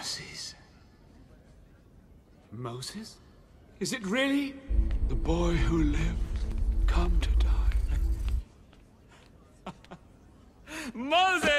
Ramesses. Moses? Is it really? The boy who lived, come to die. Moses!